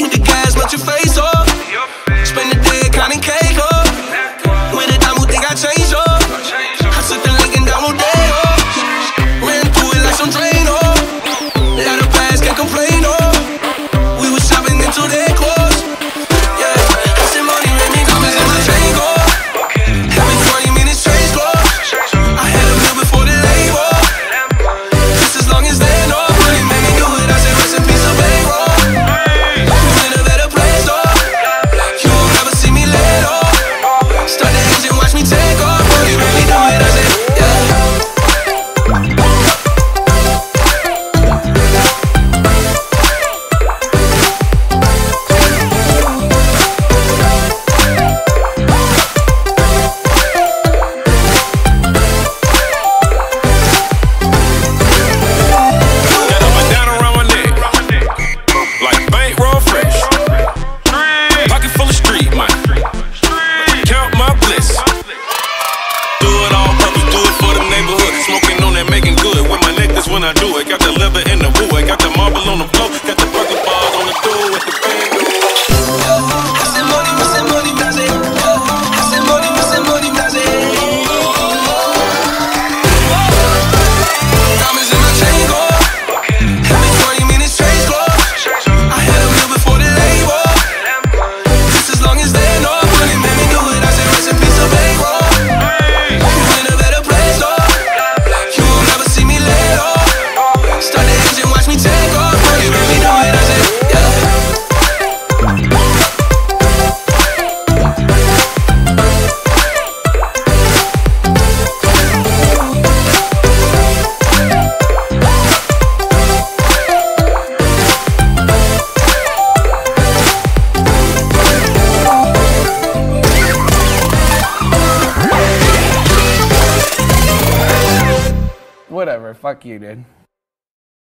Hit the gas, but your face off. when I do it. Got the liver in the woo. whatever. Fuck you, dude.